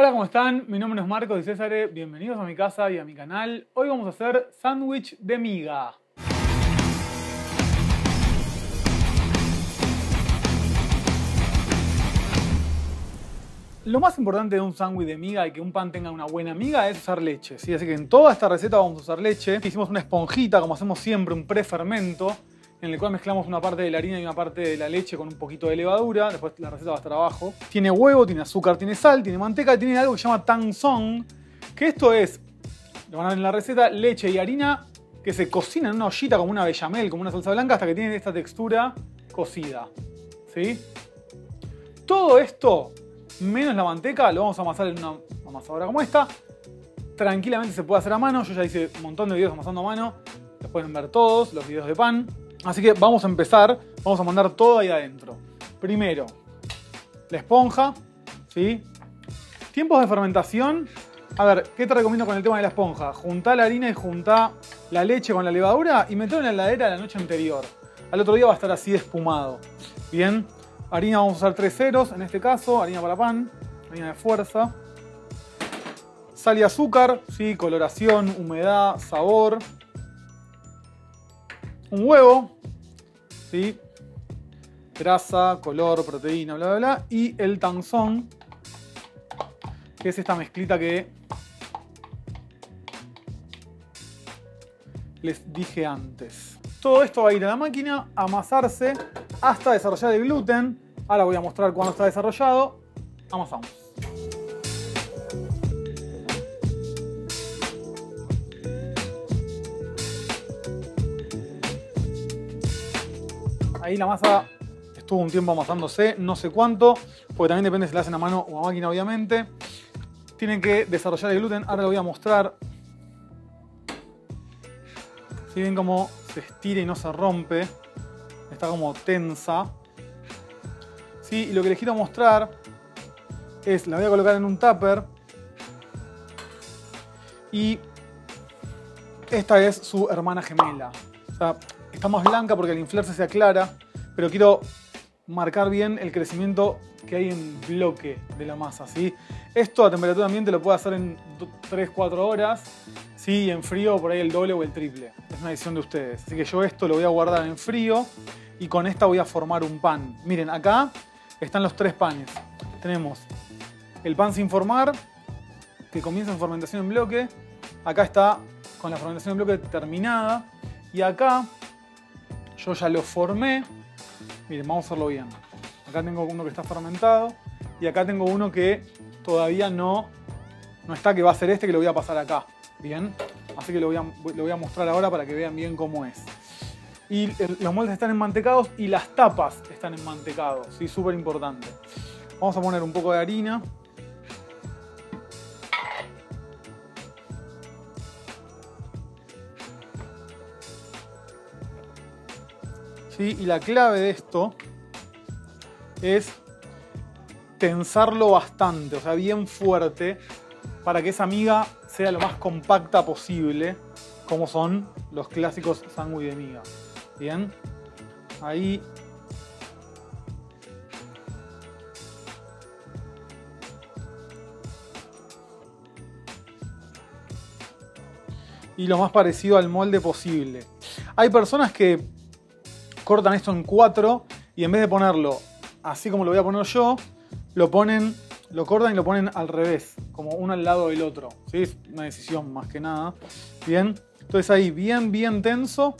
Hola, ¿cómo están? Mi nombre es Marcos y César. Bienvenidos a mi casa y a mi canal. Hoy vamos a hacer sándwich de miga. Lo más importante de un sándwich de miga y que un pan tenga una buena miga es usar leche. ¿sí? Así que en toda esta receta vamos a usar leche. Hicimos una esponjita, como hacemos siempre, un prefermento en el cual mezclamos una parte de la harina y una parte de la leche con un poquito de levadura. Después la receta va a estar abajo. Tiene huevo, tiene azúcar, tiene sal, tiene manteca, tiene algo que se llama tanzón. Que esto es, lo van a ver en la receta, leche y harina que se cocina en una ollita como una bechamel, como una salsa blanca, hasta que tiene esta textura cocida. ¿Sí? Todo esto, menos la manteca, lo vamos a amasar en una amasadora como esta. Tranquilamente se puede hacer a mano. Yo ya hice un montón de videos amasando a mano. Los pueden ver todos, los videos de pan. Así que vamos a empezar, vamos a mandar todo ahí adentro. Primero, la esponja, ¿sí? Tiempos de fermentación. A ver, ¿qué te recomiendo con el tema de la esponja? Juntá la harina y juntá la leche con la levadura y metelo en la heladera la noche anterior. Al otro día va a estar así espumado. Bien, harina vamos a usar tres ceros, en este caso, harina para pan, harina de fuerza. Sal y azúcar, ¿sí? coloración, humedad, sabor un huevo, ¿sí? grasa, color, proteína, bla, bla, bla, y el tanzón, que es esta mezclita que les dije antes. Todo esto va a ir a la máquina a amasarse hasta desarrollar el gluten. Ahora voy a mostrar cuándo está desarrollado. Amasamos. Ahí la masa estuvo un tiempo amasándose, no sé cuánto, porque también depende si la hacen a mano o a máquina, obviamente. Tienen que desarrollar el gluten, ahora lo voy a mostrar. Si ven cómo se estira y no se rompe, está como tensa. ¿Sí? Y lo que les quiero mostrar es, la voy a colocar en un tupper. Y esta es su hermana gemela. O sea, está más blanca porque al inflarse se aclara, pero quiero marcar bien el crecimiento que hay en bloque de la masa. ¿sí? Esto a temperatura ambiente lo puedo hacer en 3-4 horas, ¿sí? en frío por ahí el doble o el triple. Es una decisión de ustedes. Así que yo esto lo voy a guardar en frío y con esta voy a formar un pan. Miren, acá están los tres panes. Tenemos el pan sin formar, que comienza en fermentación en bloque. Acá está con la fermentación en bloque terminada. Y acá yo ya lo formé. Miren, vamos a hacerlo bien. Acá tengo uno que está fermentado y acá tengo uno que todavía no, no está, que va a ser este que lo voy a pasar acá. Bien, así que lo voy a, lo voy a mostrar ahora para que vean bien cómo es. Y los moldes están enmantecados y las tapas están enmantecados, ¿sí? súper importante. Vamos a poner un poco de harina. Y la clave de esto es tensarlo bastante, o sea, bien fuerte, para que esa miga sea lo más compacta posible, como son los clásicos sándwich de miga. Bien, ahí y lo más parecido al molde posible. Hay personas que cortan esto en cuatro y en vez de ponerlo así como lo voy a poner yo, lo ponen, lo cortan y lo ponen al revés, como uno al lado del otro. ¿sí? Es una decisión más que nada. Bien, entonces ahí bien, bien tenso,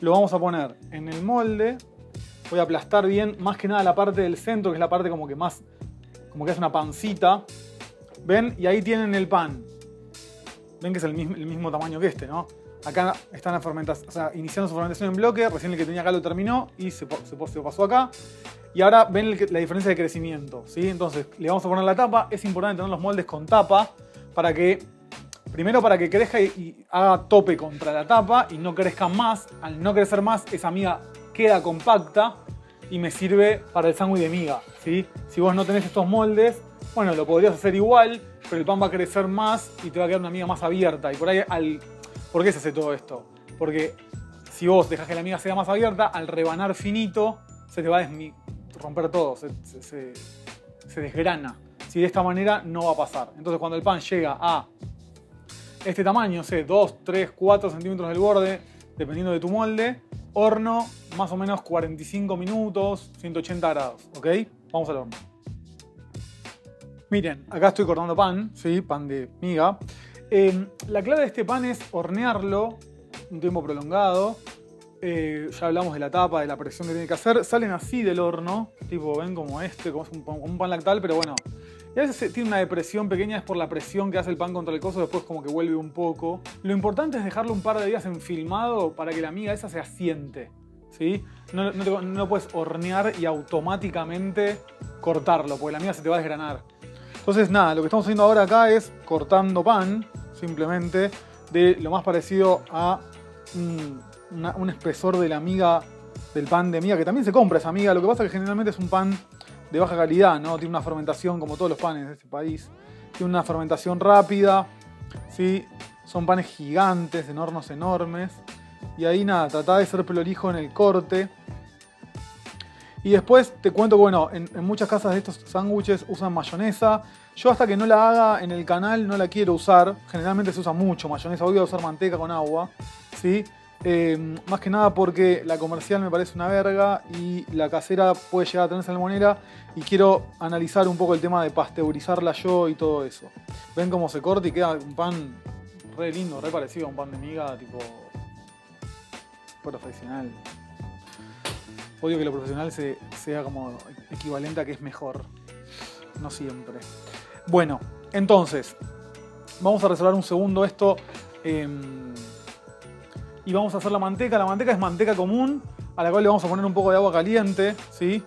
lo vamos a poner en el molde. Voy a aplastar bien, más que nada la parte del centro, que es la parte como que más, como que es una pancita. ¿Ven? Y ahí tienen el pan. Ven que es el mismo, el mismo tamaño que este, ¿no? Acá están las fermentación, o sea, iniciando su fermentación en bloque, recién el que tenía acá lo terminó y se, pasó acá. Y ahora ven la diferencia de crecimiento, ¿sí? Entonces le vamos a poner la tapa, es importante tener los moldes con tapa para que, primero para que crezca y, haga tope contra la tapa y no crezca más. Al no crecer más, esa miga queda compacta y me sirve para el sándwich de miga, ¿sí? Si vos no tenés estos moldes, bueno, lo podrías hacer igual, pero el pan va a crecer más y te va a quedar una miga más abierta. Y por ahí al ¿Por qué se hace todo esto? Porque si vos dejas que la miga sea más abierta, al rebanar finito, se te va a romper todo, se, desgrana. si de esta manera no va a pasar. Entonces cuando el pan llega a este tamaño, sé, 2, 3, 4 centímetros del borde, dependiendo de tu molde, horno más o menos 45 minutos, 180 grados, ¿ok? Vamos al horno. Miren, acá estoy cortando pan, ¿sí? Pan de miga. Eh, la clave de este pan es hornearlo un tiempo prolongado. Eh, ya hablamos de la tapa, de la presión que tiene que hacer. Salen así del horno, tipo, ven como este, como, un, pan lactal, pero bueno. Y a veces tiene una depresión pequeña, es por la presión que hace el pan contra el coso, después como que vuelve un poco. Lo importante es dejarlo un par de días enfilmado para que la miga esa se asiente. ¿sí? No, no, no puedes hornear y automáticamente cortarlo, porque la miga se te va a desgranar. Entonces, nada, lo que estamos haciendo ahora acá es cortando pan, simplemente, de lo más parecido a un, espesor de la miga, del pan de miga, que también se compra esa miga. Lo que pasa es que generalmente es un pan de baja calidad, ¿no? Tiene una fermentación, como todos los panes de este país, tiene una fermentación rápida, ¿sí? Son panes gigantes, en hornos enormes. Y ahí nada, trata de ser prolijo en el corte. Y después te cuento bueno, en, muchas casas de estos sándwiches usan mayonesa. Yo hasta que no la haga en el canal no la quiero usar. Generalmente se usa mucho mayonesa. Voy a usar manteca con agua. ¿sí? Eh, más que nada porque la comercial me parece una verga y la casera puede llegar a tener salmonera y quiero analizar un poco el tema de pasteurizarla yo y todo eso. Ven cómo se corta y queda un pan re lindo, re parecido a un pan de miga tipo profesional. Odio que lo profesional sea como equivalente a que es mejor. No siempre. Bueno, entonces, vamos a reservar un segundo esto. Em, y vamos a hacer la manteca. La manteca es manteca común, a la cual le vamos a poner un poco de agua caliente, ¿sí?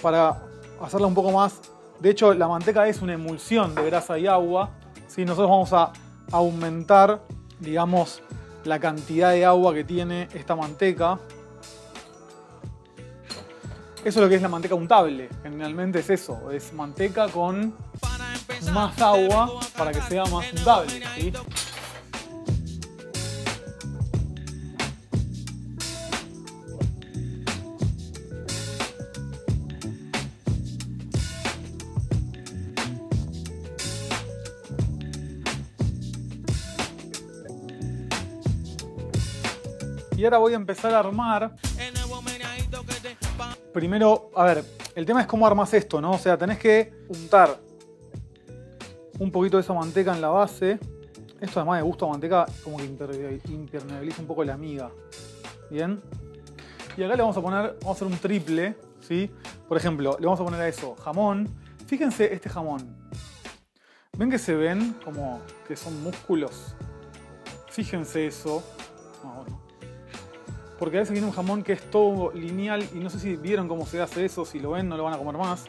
Para hacerla un poco más... De hecho, la manteca es una emulsión de grasa y agua. ¿sí? Nosotros vamos a aumentar, digamos, la cantidad de agua que tiene esta manteca. Eso es lo que es la manteca untable. Generalmente es eso, es manteca con más agua para que sea más untable. Y ahora voy a empezar a armar Primero, a ver, el tema es cómo armas esto, ¿no? O sea, tenés que untar un poquito de esa manteca en la base. Esto además de gusto a manteca, como que impermeabiliza un poco la miga. ¿Bien? Y acá le vamos a poner, vamos a hacer un triple, ¿sí? Por ejemplo, le vamos a poner a eso jamón. Fíjense este jamón. ¿Ven que se ven como que son músculos? Fíjense eso. Porque a veces viene un jamón que es todo lineal y no sé si vieron cómo se hace eso, si lo ven no lo van a comer más.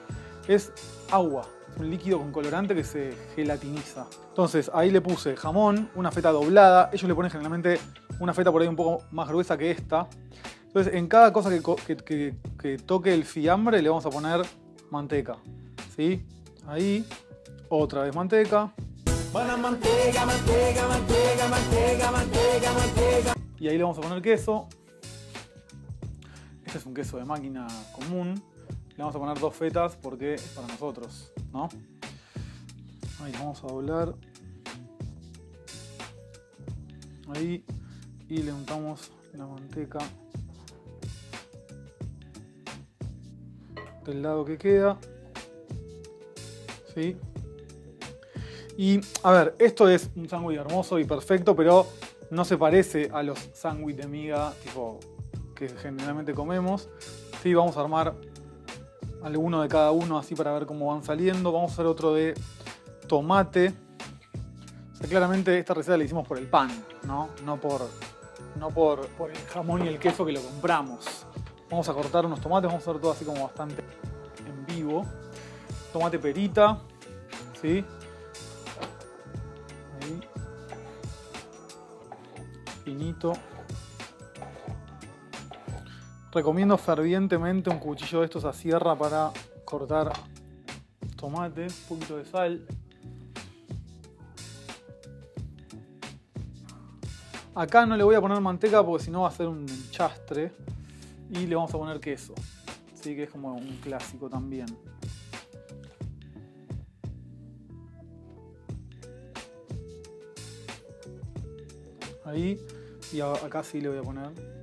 Es agua, un líquido con colorante que se gelatiniza. Entonces ahí le puse jamón, una feta doblada. Ellos le ponen generalmente una feta por ahí un poco más gruesa que esta. Entonces en cada cosa que, toque el fiambre le vamos a poner manteca. ¿Sí? Ahí, otra vez manteca. manteca, manteca, manteca, manteca, manteca. Y ahí le vamos a poner queso. Este es un queso de máquina común. Le vamos a poner dos fetas porque es para nosotros, ¿no? Ahí vamos a doblar. Ahí. Y le untamos la manteca del lado que queda. ¿Sí? Y a ver, esto es un sándwich hermoso y perfecto, pero no se parece a los sándwiches de miga tipo que generalmente comemos. Sí, vamos a armar alguno de cada uno así para ver cómo van saliendo. Vamos a hacer otro de tomate. claramente esta receta la hicimos por el pan, ¿no? No por, no por, por el jamón y el queso que lo compramos. Vamos a cortar unos tomates, vamos a hacer todo así como bastante en vivo. Tomate perita, ¿sí? Ahí. Finito. Recomiendo fervientemente un cuchillo de estos a sierra para cortar tomates, un poquito de sal. Acá no le voy a poner manteca porque si no va a ser un chastre. Y le vamos a poner queso. Sí, que es como un clásico también. Ahí. Y acá sí le voy a poner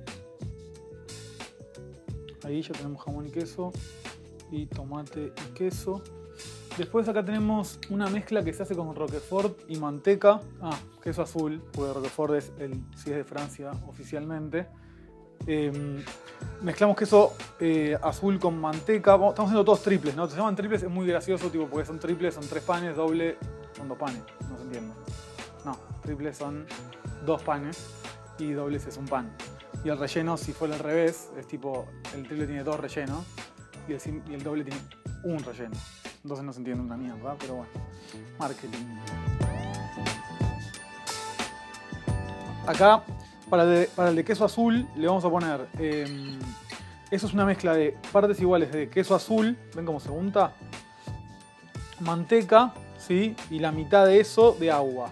Ahí ya tenemos jamón y queso. Y tomate y queso. Después acá tenemos una mezcla que se hace con roquefort y manteca. Ah, queso azul, porque roquefort es el, si es de Francia oficialmente. Em, mezclamos queso eh, azul con manteca. Estamos haciendo todos triples, ¿no? Se llaman triples, es muy gracioso, tipo, porque son triples, son tres panes, doble, son dos panes, no se entiende. No, triples son dos panes y dobles es un pan. Y el relleno, si fuera al revés, es tipo, el triple tiene dos rellenos y el, doble tiene un relleno. Entonces no se entiende una mierda, pero bueno, marketing. Acá para el, de, queso azul le vamos a poner... Em, eso es una mezcla de partes iguales de queso azul, ven cómo se unta, manteca, ¿sí? Y la mitad de eso de agua.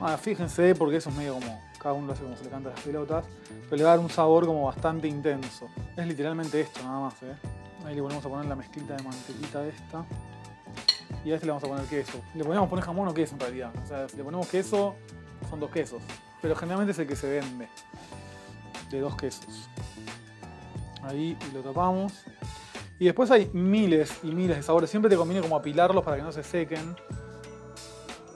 Ah, fíjense, porque eso es medio como, cada uno lo hace como se le canta las pelotas, pero le va a dar un sabor como bastante intenso. Es literalmente esto nada más, ¿eh? Ahí le volvemos a poner la mezclita de mantequita esta. Y a este le vamos a poner queso. Le podemos poner jamón o queso en realidad. O sea, si le ponemos queso, son dos quesos pero generalmente es el que se vende de dos quesos. Ahí lo tapamos. Y después hay miles y miles de sabores. Siempre te conviene como apilarlos para que no se sequen.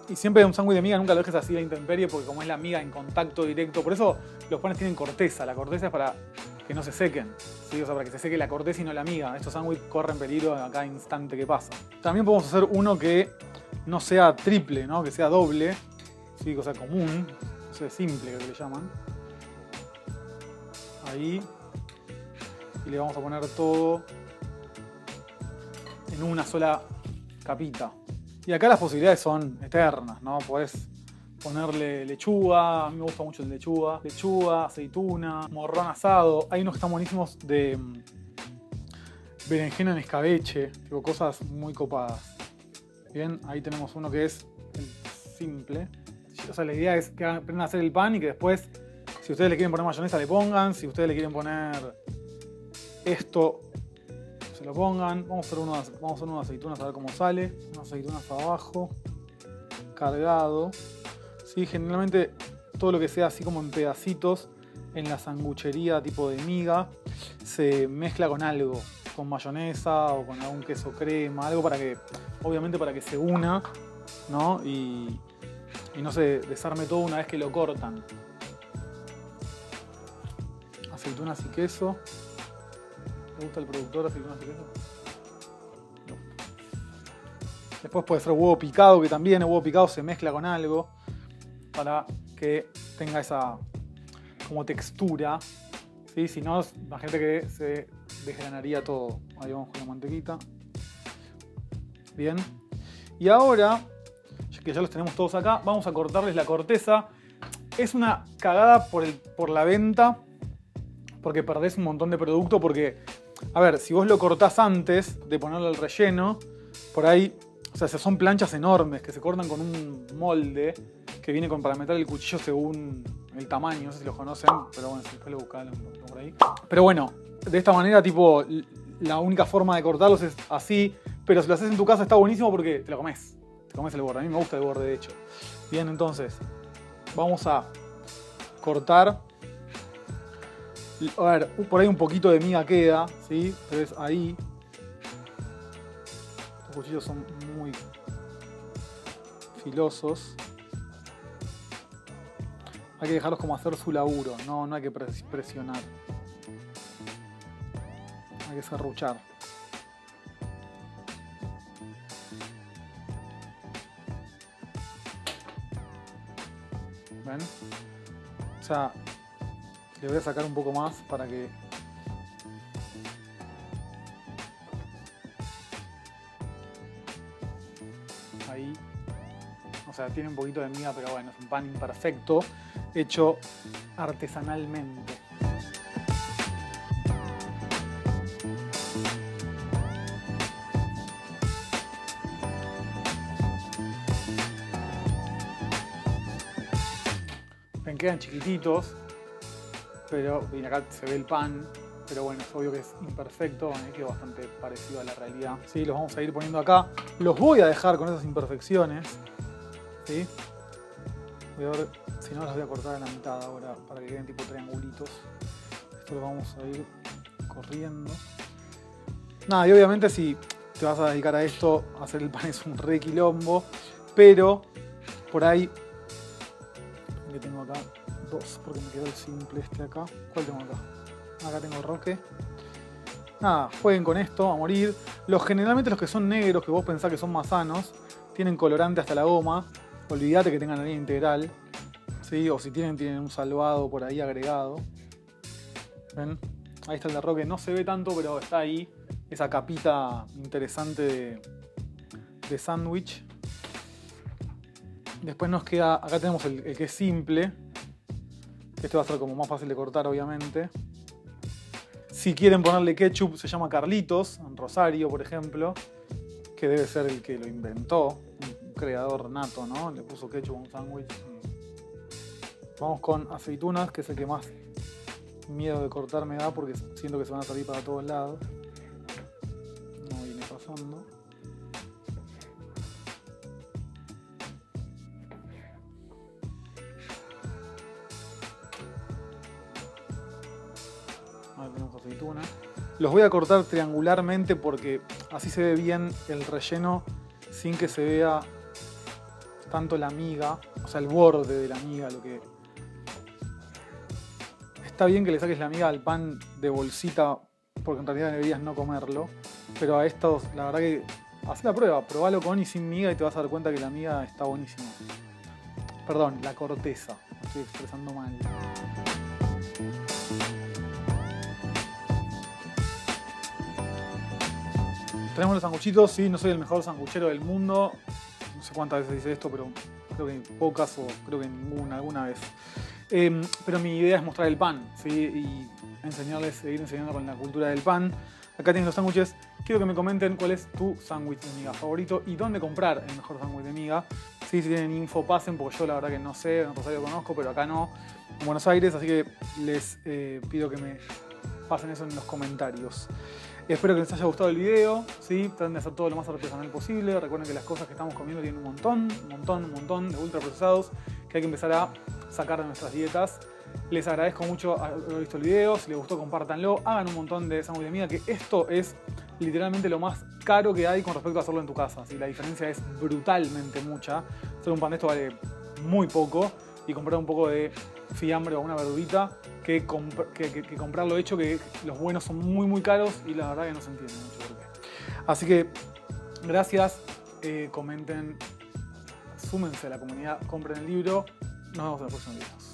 Y siempre un sándwich de miga nunca lo dejes así la intemperie porque como es la miga en contacto directo. Por eso los panes tienen corteza. La corteza es para que no se sequen. ¿sí? O sea, para que se seque la corteza y no la miga. Estos sándwiches corren peligro a cada instante que pasa. También podemos hacer uno que no sea triple, ¿no? que sea doble. ¿sí? Cosa común es simple que le llaman. Ahí. Y le vamos a poner todo en una sola capita. Y acá las posibilidades son eternas, ¿no? Podés ponerle lechuga, a mí me gusta mucho el lechuga, lechuga, aceituna, morrón asado. Hay unos que están buenísimos de mm, berenjena en escabeche, tipo cosas muy copadas. Bien, ahí tenemos uno que es simple o sea, la idea es que aprendan a hacer el pan y que después, si ustedes le quieren poner mayonesa, le pongan. Si ustedes le quieren poner esto, lo pongan. Vamos a hacer unas, vamos a hacer unas aceitunas a ver cómo sale. Unas aceitunas abajo, cargado. ¿Sí? Generalmente todo lo que sea así como en pedacitos en la sanguchería tipo de miga se mezcla con algo, con mayonesa o con algún queso crema, algo para que, obviamente para que se una, ¿no? Y, y no se desarme todo una vez que lo cortan. Aceitunas y queso. ¿Le gusta el productor aceitunas y queso? Después puede ser huevo picado, que también el huevo picado se mezcla con algo para que tenga esa como textura. ¿sí? Si no, imagínate que se desgranaría todo. Ahí vamos con la mantequita. Bien. Y ahora que ya los tenemos todos acá, vamos a cortarles la corteza. Es una cagada por, por la venta, porque perdés un montón de producto, porque, a ver, si vos lo cortás antes de ponerle el relleno, por ahí, o sea, son planchas enormes que se cortan con un molde que viene con para meter el cuchillo según el tamaño, no sé si lo conocen, pero bueno, si después lo buscan por ahí. Pero bueno, de esta manera, tipo, la única forma de cortarlos es así, pero si lo haces en tu casa está buenísimo porque te lo comes comes el borde. A mí me gusta el borde, de hecho. Bien, entonces, vamos a cortar. A ver, por ahí un poquito de miga queda, ¿sí? Entonces ahí. Estos cuchillos son muy filosos. Hay que dejarlos como hacer su laburo, no, no hay que presionar. Hay que serruchar. ¿Ven? O sea, le voy a sacar un poco más para que... Ahí. O sea, tiene un poquito de miga, pero bueno, es un pan imperfecto, hecho artesanalmente. quedan chiquititos, pero bien, acá se ve el pan, pero bueno, es obvio que es imperfecto, me queda bastante parecido a la realidad. ¿sí? Los vamos a ir poniendo acá. Los voy a dejar con esas imperfecciones. ¿sí? Voy a ver si no las voy a cortar a la mitad ahora para que queden tipo triangulitos. Esto lo vamos a ir corriendo. Nada, y obviamente si te vas a dedicar a esto, hacer el pan es un re quilombo. Pero por ahí. Que tengo acá dos, porque me quedó el simple este acá. ¿Cuál tengo acá? Acá tengo roque. Nada, jueguen con esto a morir. Los generalmente los que son negros, que vos pensás que son más sanos, tienen colorante hasta la goma. Olvídate que tengan la integral. ¿sí? O si tienen, tienen un salvado por ahí agregado. ¿Ven? Ahí está el de roque. No se ve tanto, pero está ahí. Esa capita interesante de, de sándwich. Después nos queda, acá tenemos el, que es simple. Este va a ser como más fácil de cortar, obviamente. Si quieren ponerle ketchup, se llama Carlitos, en Rosario, por ejemplo, que debe ser el que lo inventó, un creador nato, ¿no? Le puso ketchup a un sándwich. Vamos con aceitunas, que es el que más miedo de cortar me da porque siento que se van a salir para todos lados. Los voy a cortar triangularmente porque así se ve bien el relleno sin que se vea tanto la miga, o sea, el borde de la miga, lo que... Está bien que le saques la miga al pan de bolsita porque en realidad deberías no comerlo, pero a estos, la verdad que... Haz la prueba, probalo con y sin miga y te vas a dar cuenta que la miga está buenísima. Perdón, la corteza, estoy expresando mal. Tenemos los sanguchitos, sí, no soy el mejor sanguchero del mundo. No sé cuántas veces hice esto, pero creo que pocas o creo que ninguna, alguna vez. Eh, pero mi idea es mostrar el pan, ¿sí? Y enseñarles, seguir enseñando con la cultura del pan. Acá tienen los sándwiches. Quiero que me comenten cuál es tu sándwich de miga favorito y dónde comprar el mejor sándwich de miga. Sí, si tienen info, pasen, porque yo la verdad que no sé, en Rosario conozco, pero acá no, en Buenos Aires, así que les eh, pido que me pasen eso en los comentarios. Espero que les haya gustado el video, ¿sí? traten de hacer todo lo más artesanal posible. Recuerden que las cosas que estamos comiendo tienen un montón, un montón, un montón de ultraprocesados que hay que empezar a sacar de nuestras dietas. Les agradezco mucho haber visto el video. Si les gustó, compártanlo. Hagan un montón de sándwich de miga, que esto es literalmente lo más caro que hay con respecto a hacerlo en tu casa. ¿sí? La diferencia es brutalmente mucha. Hacer un pan de esto vale muy poco y comprar un poco de fiambre o una verdurita que, comp que, comprarlo hecho, que los buenos son muy muy caros y la verdad que no se entiende mucho por qué. Así que gracias, eh, comenten, súmense a la comunidad, compren el libro, nos vemos en los próximos videos.